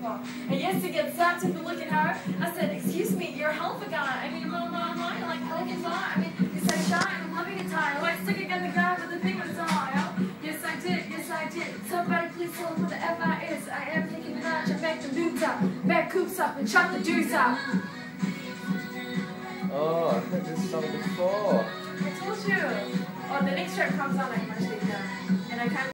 beautiful. And yesterday, stopped took a look at her. I said, excuse me, you're a hell of a guy. I mean, blah, blah, blah. Like, elegant bar. I mean, you're so shy and I'm loving your tie. Like, stick again the guy with the thing with his oh, yes, I did. Yes, I did. Somebody please tell me what the F I is. I am taking the notch. I back to boots up. Back coops up and chop the deuce up. Oh, I've heard this song before. I told you. Oh, the next track comes on like much later. And I can't